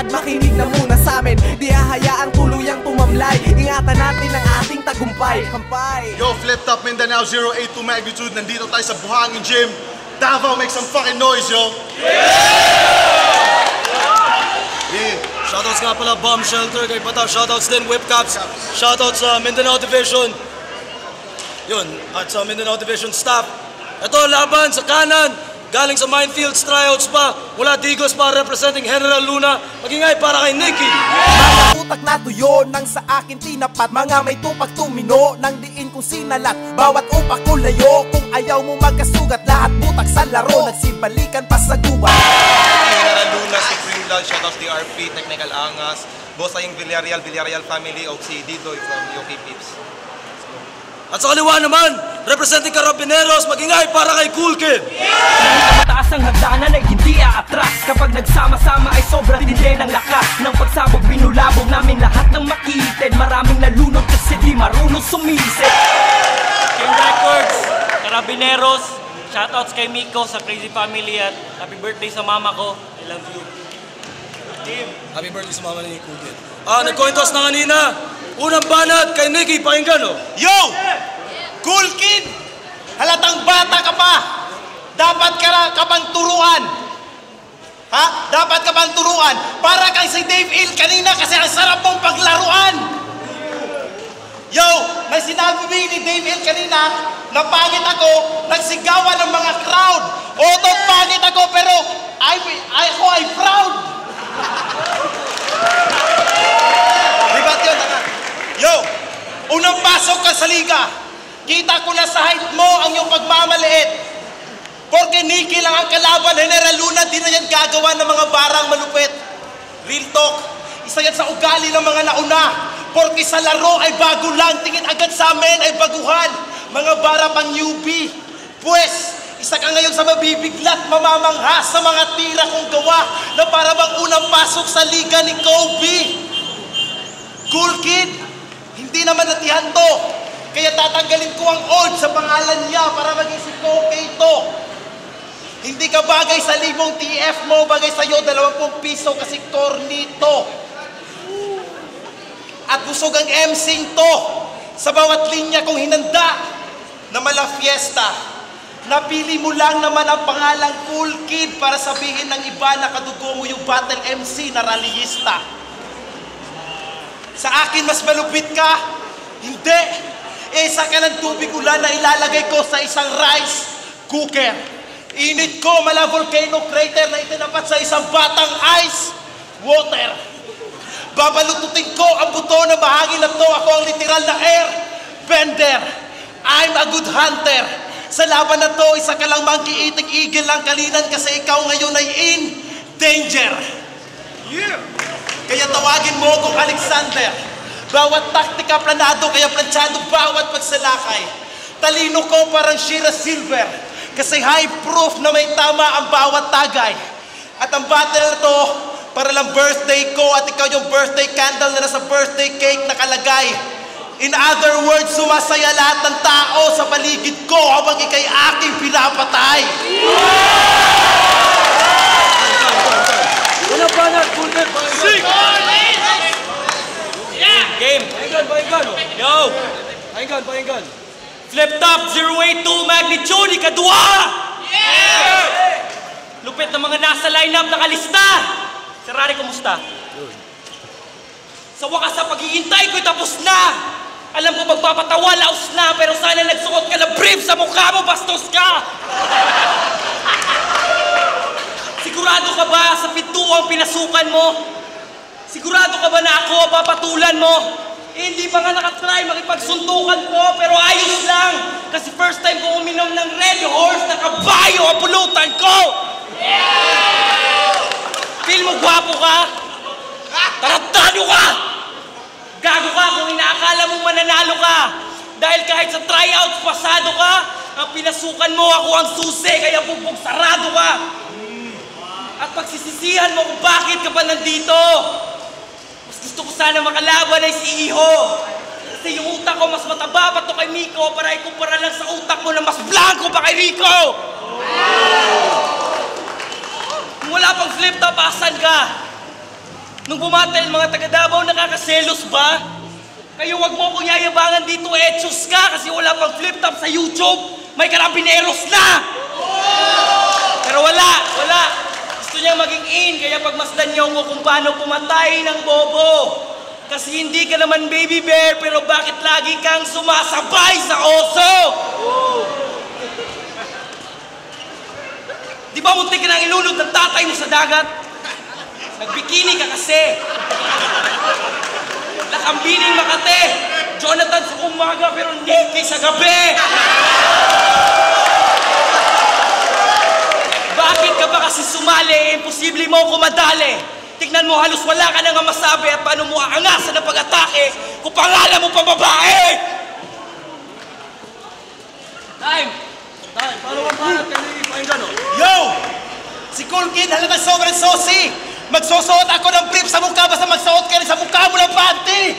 Lakad, makinig na muna sa amin Di hahayaang tuluyang tumamlay Ingatan natin ang ating tagumpay Kampay Yo, Flip Top Mindanao 082 magnitude. Nandito tayo sa Buhangin Gym. Davao, make some fucking noise, yo. Yeah. Shoutouts nga pala Bomb Shelter kay Pata. Shoutouts din Whipcaps. Shoutouts sa Mindanao Division. Yun, at sa Mindanao Division staff. Ito, laban sa kanan. Galing sa Minefields tryouts pa. Mula Digos pa representing General Luna. Magingay para kay Nicky. Mga utak na tuyo nang sa akin tinapat Mga may tupak tumino nang diin kong sinalat Bawat upak ko layo kung ayaw mo magkasugat Lahat butak sa laro nagsibalikan pa sa gubat General Luna, Supreme Blood, shoutouts DRP, Technical Angas, boss tayong Villarreal, Villarreal family, OC Didoy from UK Pips. At sa kaliwa naman, representing Carabineros, magingay para kay Cool Kid. Mataas ang hagdanan ay hindi aatras Kapag nagsama-sama ay sobrang tindi ng lakas Ng pagsabog binulabog namin lahat ng makitid Maraming nalunod kasi di marunong sumisid King Records, Carabineros, shoutouts kay Miko sa Crazy Family at happy birthday sa mama ko. I love you. Happy birthday sa mama ni Kid. Ah, nag-coin toss na kanina. Unang banat kay Nicky, pakinggan oh. Yo! Cool kid! Halatang bata ka pa! Dapat ka, na- ka pang turuan! Ha? Dapat ka pang turuan! Para kang si Dave Hill kanina kasi ang sarap mong paglaruan! Yo! May sinabi ni Dave Hill kanina na pangit ako, nagsigawan ng mga crowd. Otot pangit ako pero I, I, ako ay proud! Libat yun, tanga. Yo, unang pasok ka sa liga. Kita ko na sa height mo ang iyong pagmamaliit. Porque Nicky lang ang kalaban, General Luna, di na yan gagawa ng mga barang malupit. Real talk, isa yan sa ugali ng mga nauna. Porque sa laro ay bago lang, tingin agad sa amin ay baguhan. Mga bara pang newbie. Pues, isa ka ngayon sa mabibiglat, mamamangha sa mga tira kong gawa na para bang unang pasok sa liga ni Kobe. Cool kid, hindi naman natihan to. Kaya tatanggalin ko ang old sa pangalan niya para maging si Kobe to. Hindi ka bagay sa libong TF mo, bagay sa'yo 20 piso kasi cornito. At busog ang MC to sa bawat linya kong hinanda na mala fiesta. Napili mo lang naman ang pangalang Cool Kid para sabihin ng iba na kadugo mo yung battle MC na rallyista. Sa akin mas malupit ka? Hindi. Eh, isa ka ng tubig ulan na ilalagay ko sa isang rice cooker. Init ko mala volcano crater na itinapat sa isang batang ice water. Babalututin ko ang buto na bahagi na to. Ako ang literal na air bender. I'm a good hunter. Sa laban na to, isa ka lang eating eagle lang kalinan kasi ikaw ngayon ay in danger. Yeah. Kaya tawagin mo akong Alexander. Bawat taktika planado, kaya planchado bawat pagsalakay. Talino ko parang Shira Silver. Kasi high proof na may tama ang bawat tagay. At ang battle na to, para lang birthday ko at ikaw yung birthday candle na nasa birthday cake nakalagay. In other words, sumasaya lahat ng tao sa paligid ko habang ikay aking pinapatay. Unang banat, Cool Kid, pakinggan. Game. Pakinggan, pakinggan oh. Yo! Pakinggan, pakinggan. Flip top 082 magnitude, ikadua! Yeah! Lupit ng mga nasa lineup nakalista! Sir Rari, kumusta? Sa wakas sa paghihintay ko'y tapos na! Alam ko magpapatawa, laos na, pero sana nagsuot ka ng brief sa mukha mo, bastos ka! Sigurado ka ba sa pinto ang pinasukan mo? Sigurado ka ba na ako papatulan mo? Eh, hindi pa nga nakatry makipagsuntukan ko, pero ayos lang! Kasi first time ko uminom ng Red Horse na kabayo ang pulutan ko! Feel mo gwapo ka? Tarantado ka! Gago ka kung inaakala mong mananalo ka! Dahil kahit sa tryouts pasado ka, ang pinasukan mo ako ang susi, kaya bugbog sarado ka! At pagsisisihan mo kung bakit ka pa nandito! Mas gusto ko sana makalaban ay si Iho! Kasi yung utak ko mas mataba pa to kay Miko para ikumpara lang sa utak mo na mas blanco pa kay Rico! Kung wala pang flip top, asan ka? Nung bumatel mga taga Davao, nakakaselos ba? Kayo wag mo akong yayabangan dito, etchos ka kasi wala pang flip top sa YouTube. May karabineros na! Pero wala, wala. Gusto niya maging in, kaya pagmasdan niyo ko kung paano pumatay ng bobo. Kasi hindi ka naman baby bear, pero bakit lagi kang sumasabay sa oso? Di ba muntik ka nang ilunod ng tatay mo sa dagat? Nagbikini ka kasi. Lakambining Makate. Jonathan sa umaga pero Nicky sa gabi. Bakit ka ba kasi sumali? Eh, imposible mo ako madali. Tignan mo, halos wala ka nang masabi at paano mo aangasan ng pag-atake kung pangalan mo pa babae! Time! Time! Paano ka ba? Kaya Yo! Si Cool Kid halata sobrang saucy! Magsusuot ako ng brief sa mukha basta magsuot ka rin sa mukha mo ng panty!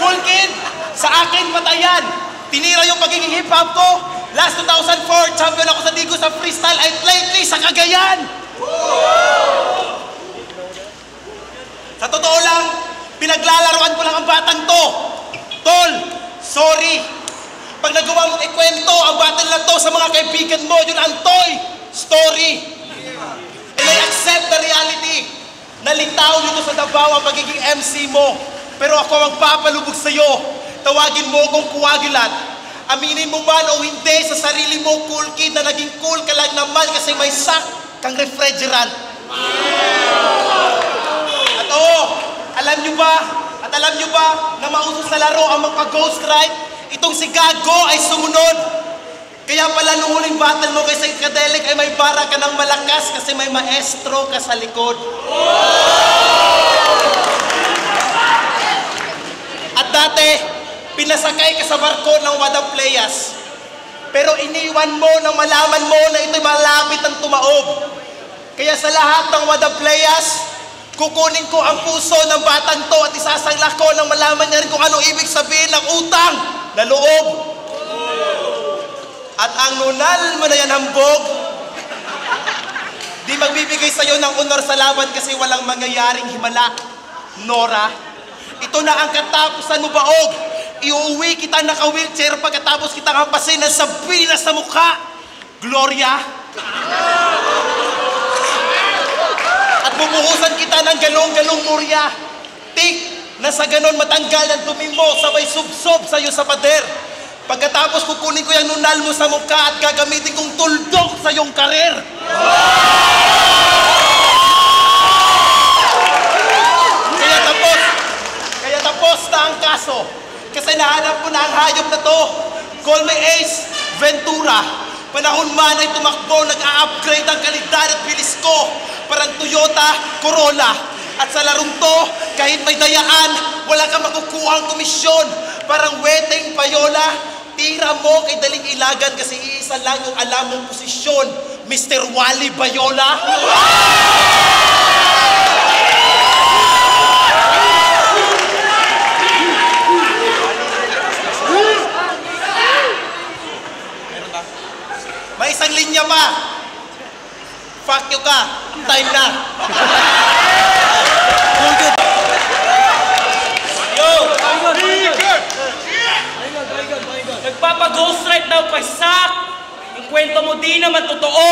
cool Kid! Sa akin matayan! Tinira yung pagiging hip-hop ko! Last 2004, champion ako sa Digo sa freestyle at lately sa Cagayan! Sa totoo lang, pinaglalaroan ko lang ang batang to. Tol, sorry. Pag nagawa mong ikwento ang battle na to sa mga kaibigan mo, yun ang toy story. And I accept the reality. Nalitaw nito sa Davao ang pagiging MC mo. Pero ako ang papalubog sa'yo. Tawagin mo akong kuwagilat. Aminin mo man o hindi sa sarili mo, cool kid, na naging cool ka lang naman kasi may sack kang refrigerant. At oo, alam nyo ba, at alam nyo ba na mauso sa laro ang magpa-ghost ride? Itong si Gago ay sumunod. Kaya pala nung huling battle mo kay Psychedelic ay may bara ka ng malakas kasi may maestro ka sa likod. At dati, pinasakay ka sa barko ng Wada Playas. Pero iniwan mo nang malaman mo na ito'y malapit ang tumaob. Kaya sa lahat ng Wada Playas, kukunin ko ang puso ng batang to at isasangla ko nang malaman niya rin kung anong ibig sabihin ng utang na loob. At ang nunal mo na yan hambog, di magbibigay sa'yo ng honor sa laban kasi walang mangyayaring himala. Nora, ito na ang katapusan mo baog. Iuwi kita naka-wheelchair pagkatapos kitang hampasin ng sabina sa mukha. Gloria. At bubuhusan kita ng galong-galong murya. Tik, na sa ganon matanggal ang dumi mo, sabay subsob sa'yo sa pader. Pagkatapos kukunin ko yung nunal mo sa mukha at gagamitin kong tuldok sa iyong karir. Kaya tapos, kaya tapos na ang kaso. Kasi nahanap ko na ang hayop na to. Call me Ace Ventura. Panahon man ay tumakbo, nag-a-upgrade ang kalidad at bilis ko. Parang Toyota Corolla. At sa larong to, kahit may dayaan, wala kang makukuha ang komisyon. Parang weteng payola, tira mo kay daling ilagan kasi iisa lang yung alam mong posisyon. Mr. Wally Bayola. May isang linya pa. Fuck you ka. Time na. Nagpapa-ghost ride daw sak! Yung kwento mo di naman totoo!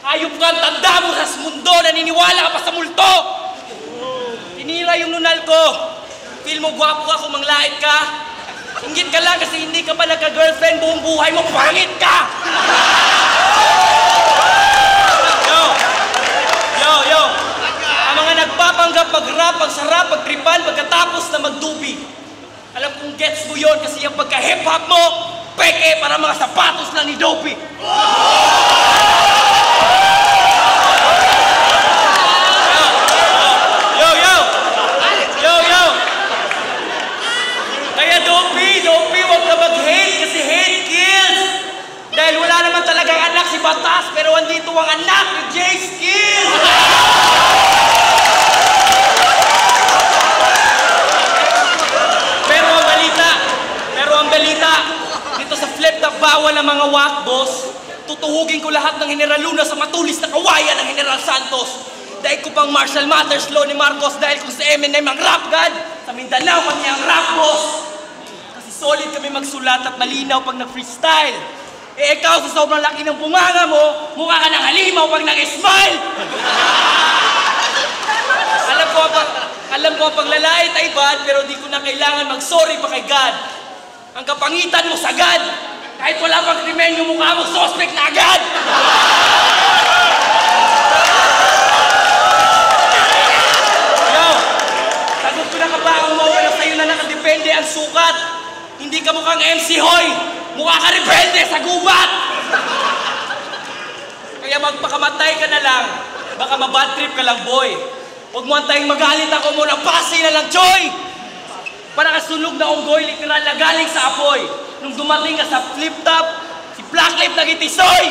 Hayop ka ang tanda mo sa mundo! Naniniwala ka pa sa multo! Tinira yung nunal ko! Feel mo gwapo ka kung manglait ka? Ingit ka lang kasi hindi ka pa nagka-girlfriend buong buhay mo, pangit ka! Yo! Yo, yo! Ang mga nagpapanggap mag-rap, magsarap, magtripan, pagkatapos na magdubi. Alam kong gets mo yon kasi yung pagka-hip-hop mo, peke para mga sapatos lang ni Dopey. Yo, yo! Yo, yo! Kaya Dopey, Dopey, huwag ka mag-hate kasi hate kills! Dahil wala naman talagang anak si Batas, pero andito ang anak ni Jay Skills! bawal ang mga wak, boss, tutuhugin ko General Luna sa matulis na kawayan ng General Santos. Dahil ko pang martial matters law ni Marcos dahil kung si Eminem ang rap god, sa Mindanao kami ang rap boss. Kasi solid kami magsulat at malinaw pag nag-freestyle. Eh ikaw sa sobrang laki ng bunganga mo, mukha ka ng halimaw pag nag-smile. alam ko pag alam ko ang paglalait ay bad, pero di ko na kailangan mag-sorry pa kay God. Ang kapangitan mo sagad. Kahit wala pang krimen yung mukha mo, suspect na agad. Yo, sagot ko na kabaong mo, wala sa'yo na nakadepende ang sukat. Hindi ka mukhang MC Hoy, mukha ka rebelde sa gubat. Kaya magpakamatay ka na lang, baka mabad trip ka lang boy. Huwag mo antaying magalit ako mo ng pasi na lang, Choy! Para kasunog na unggoy, literal na galing sa apoy. Nung dumating ka sa flip top, si Black Lip nagitisoy!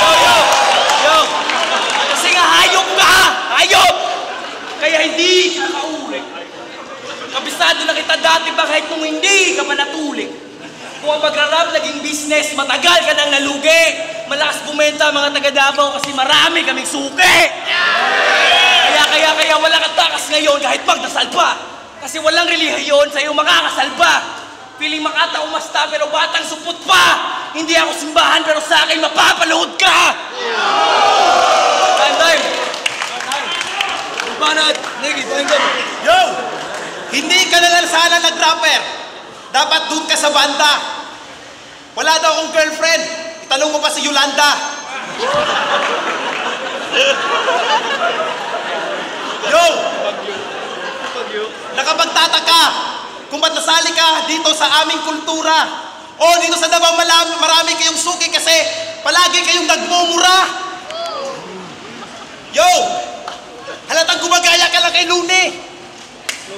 Yo, yo! Yo! Kasi nga hayop ka! Hayop! Kaya hindi ka kauri. Kabisado na kita dati ba kahit nung hindi ka pa natulik. Kung ang pagrarap naging business, matagal ka nang nalugi. Malakas bumenta mga taga Davao kasi marami kaming suki. Kaya, ngayon kahit magdasal pa. Kasi walang relihiyon sa iyo makakasal pa. Piling makata umasta pero batang supot pa. Hindi ako simbahan pero sa akin mapapalood ka. Time, time. Banat! Niggy, pakinggan. Yo! Hindi ka na lang sana nag-rapper. Dapat doon ka sa banda. Wala daw akong girlfriend. Itanong mo pa si Yolanda. Yo! Nakapagtataka kung ba't nasali ka dito sa aming kultura. O dito sa Davao marami, marami kayong suki kasi palagi kayong nagmumura. Yo! Halatang gumagaya ka lang kay Luni.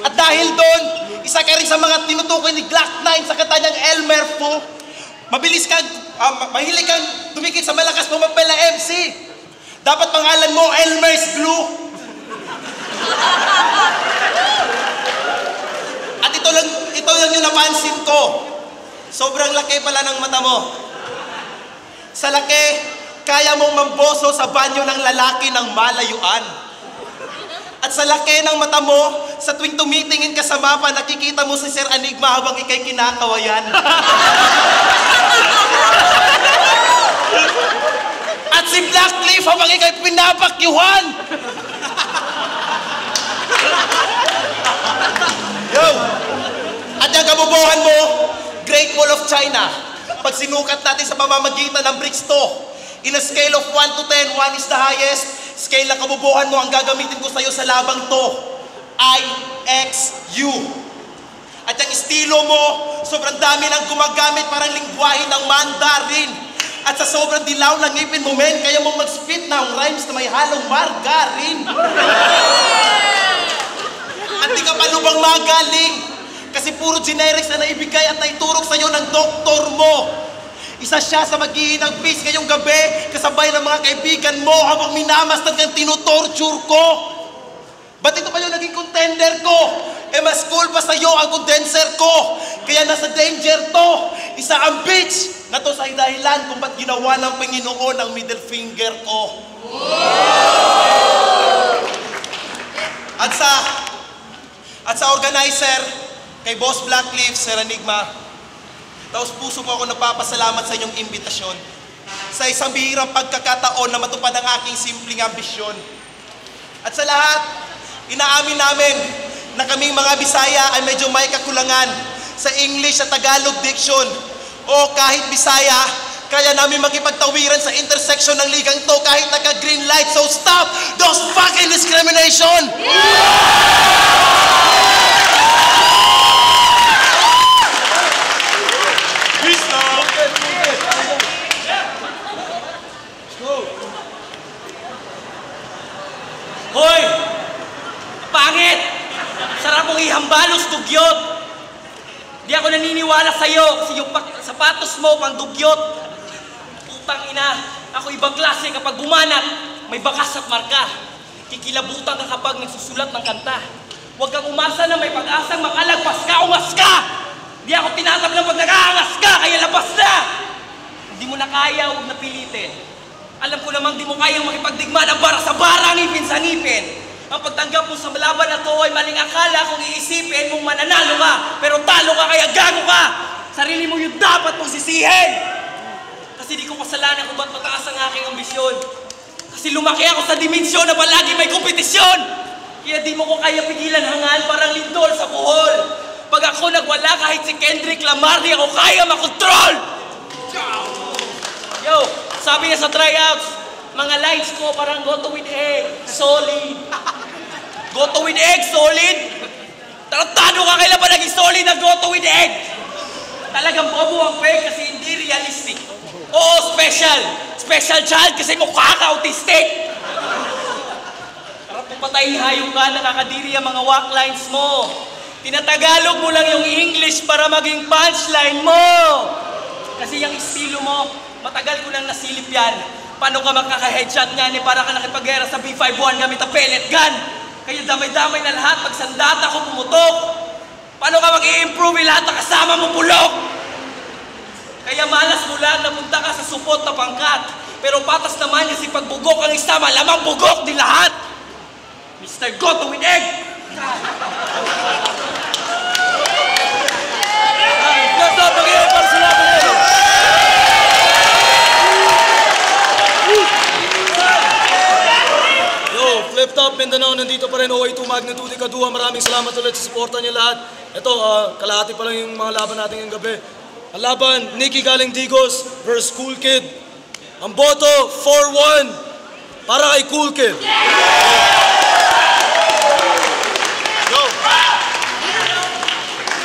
At dahil doon, isa ka rin sa mga tinutukoy ni Glock 9 sa kanta niyang Elmer Fu. Mabilis kang, ma- mahilig kang dumikit sa malakas pumapel na MC. Dapat pangalan mo Elmer's Blue. Ito lang, ito lang yung napansin ko. Sobrang laki pala ng mata mo. Sa laki, kaya mong mamboso sa banyo ng lalaki ng malayuan. At sa laki ng mata mo, sa tuwing tumitingin ka sa mapa, nakikita mo si Sir Enigma habang ikay kinakawayan. At si Black Cliff habang ikay pinapakyuhan. Yo! At yung kabubuhan mo, Great Wall of China. Pag sinukat natin sa pamamagitan ng bricks to, in a scale of 1 to 10, 1 is the highest, scale ng kabubuhan mo ang gagamitin ko sa'yo sa labang to. I, X, U. At yung estilo mo, sobrang dami nang gumagamit parang lingwahe ng Mandarin. At sa sobrang dilaw ng ngipin mo, men, kaya mo mag-spit ng rhymes na may halong margarin. At di ka pa lubang magaling. Kasi puro generics na naibigay at naiturok sa'yo ng doktor mo. Isa siya sa maghihinang peace ngayong gabi, kasabay ng mga kaibigan mo habang minamastan kang tinutorture ko. Ba't ito pa yung naging contender ko? Eh mas cool pa sa'yo ang condenser ko. Kaya nasa danger to. Isa ang bitch na to sa dahilan kung ba't ginawa ng Panginoon ang middle finger ko. At sa at sa organizer, kay Boss Blackleaf, Sir Enigma, taos puso po ako nagpapasalamat sa inyong imbitasyon sa isang bihirang pagkakataon na matupad ang aking simpleng ambisyon. At sa lahat, inaamin namin na kaming mga Bisaya ay medyo may kakulangan sa English at Tagalog diction o kahit Bisaya, kaya namin makipagtawiran sa intersection ng ligang to kahit naka-green light. So stop those fucking discrimination! Hoy! Pangit! Ihambalos, dugyot! Di ako naniniwala sa'yo kasi yung sapatos mo pang dugyot. Putang ina, ako ibang klase kapag bumanat, may bakas at marka. Kikilabutan ka kapag nagsusulat ng kanta. Huwag kang umasa na may pag-asang makalagpas ka, ungas ka! Di ako tinatablang pag nag-aangas ka, kaya labas na! Hindi mo na kaya, huwag na pilitin. Alam ko namang di mo kayang makipagdigma ng bara sa bara, ngipin sa ngipin. Ang pagtanggap mo sa laban na to ay maling akala kung iisipin mong mananalo ka, pero talo ka kaya gago ka! Sarili mo yung dapat mong sisihin! Kasi di ko kasalanan kung ba't mataas ang aking ambisyon. Kasi lumaki ako sa dimensyon na palagi may kompetisyon! Kaya di mo ko kaya pigilan hangal parang lindol sa buhol. Pag ako nagwala kahit si Kendrick Lamar, di ako kaya makontrol! Yo, sabi niya sa tryouts, mga lines ko parang goto with egg, solid. goto with egg, solid? Tarantado ka kailan ba naging solid na goto with egg? Talagang bobo ang peg kasi hindi realistic. Oo, special. Special child kasi mukha ka autistic. Para pupatayin hayop ka, nakakadiri ang mga walk lines mo. Tinatagalog mo lang yung English para maging punchline mo. Kasi yung estilo mo, matagal ko nang nasilip yan. Paano ka makaka-headshot niyan eh, para ka nakipagera sa B51 gamit ang pellet gun? Kaya damay-damay na lahat, pag sandata ko pumutok. Paano ka mag-i-improve eh, lahat na kasama mo bulok? Kaya malas mo lang napunta ka sa supot na pangkat. Pero patas naman kasi pag bugok ang isa, malamang bugok din lahat. Mr. Goto with egg! Mindanao, nandito pa rin OA2 Magnitude Kaduha. Maraming salamat ulit sa suporta niyo lahat. Ito, ah, kalahati pa lang yung mga laban natin ngayong gabi. Ang laban, Nicky Galing Digos versus Cool Kid. Ang boto, 4-1 para kay Cool Kid. Yo!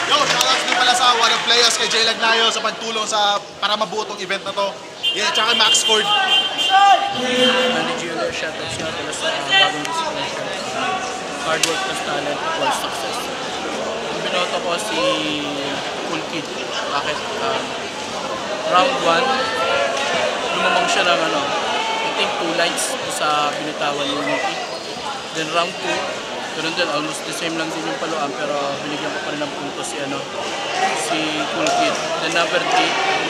Yo, shoutouts din pala sa One of Players kay Jay Lagnayo sa pagtulong sa para mabuo tong event na to. Yeah, tsaka Max Ford. sa bagong disclosure. Hard work plus talent equals success. Ang binoto ko si Cool Kid. Bakit? Um, round 1, lumamang siya ng ano, I think two lights to sa binitawan ni Mickey. Then round 2, ganun din, almost the same lang din yung paluan pero binigyan ko pa rin ng punto si ano, si Cool Kid. Then number 3,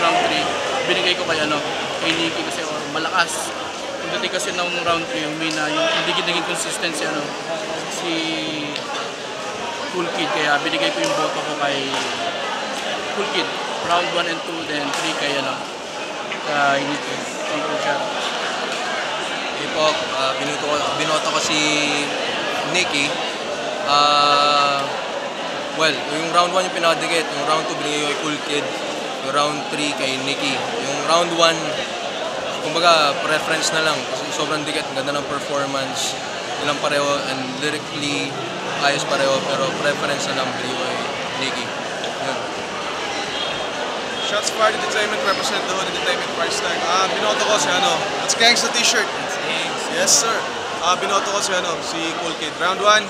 round 3, binigay ko kay ano, kay Nicky kasi oh, malakas. Pagdating kasi ng round 3, yung Mina, yung hindi naging consistent si ano, si Cool Kid. Kaya binigay ko yung boto ko kay Cool Kid. Round 1 and 2, then 3 kay ano, kay Nicky. Thank you, Chad. Hip Hop, ah, binuto ko, binoto ko si Nicky. Ah, well, yung round 1 yung pinakadikit, yung round 2 binigay ko kay Cool Kid, yung round 3 kay Nicky. Yung round 1, kumbaga preference na lang kasi sobrang dikit, ganda ng performance, ilang pareho and lyrically ayos pareho pero preference na lang ko kay Nicky. Yun. Shots fired entertainment represent the Hood Entertainment price tag. Ah, binoto ko si ano, that's Gangsta t-shirt. Yes, sir. Ah, binoto ko si ano, si Cool Kid. Round 1,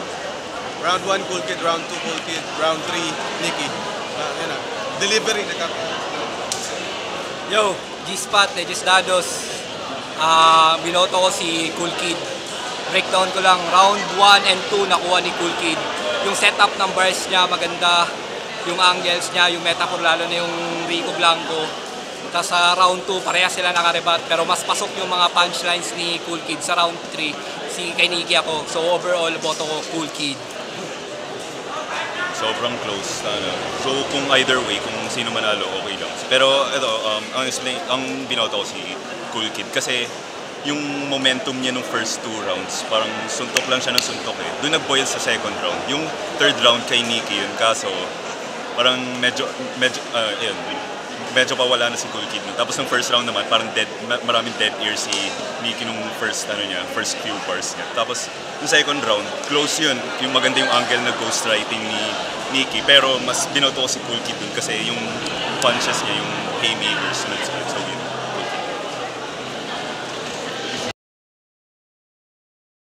round 1 Cool Kid, round 2 Cool Kid, round 3 Nicky. Ah, yan ah. Delivery na Yo, G-Spot, Legislados. Ah, binoto ko si Cool Kid. Breakdown ko lang, round 1 and 2 nakuha ni Cool Kid. Yung setup ng bars niya maganda, yung angles niya, yung metaphor lalo na yung Rico Blanco. Tapos sa round 2, pareha sila nakarebat pero mas pasok yung mga punchlines ni Cool Kid. Sa round 3, si kay ako. So overall, boto ko Cool Kid. sobrang close. Ano. So kung either way, kung sino manalo, okay lang. Pero ito, um, ang, ang binoto ko si Cool Kid kasi yung momentum niya nung first two rounds, parang suntok lang siya ng suntok eh. Doon nag-boil sa second round. Yung third round kay Nicky yun, kaso parang medyo, medyo, uh, yun, medyo pawala na si Cool Kid. nun. Tapos nung first round naman, parang dead, ma- maraming dead ear si Nicky nung first, ano niya, first few bars niya. Tapos yung second round, close yun. Yung maganda yung angle na ghost writing ni Nicky. Pero mas binoto ko si Cool Kid dun kasi yung punches niya, yung haymakers, yun.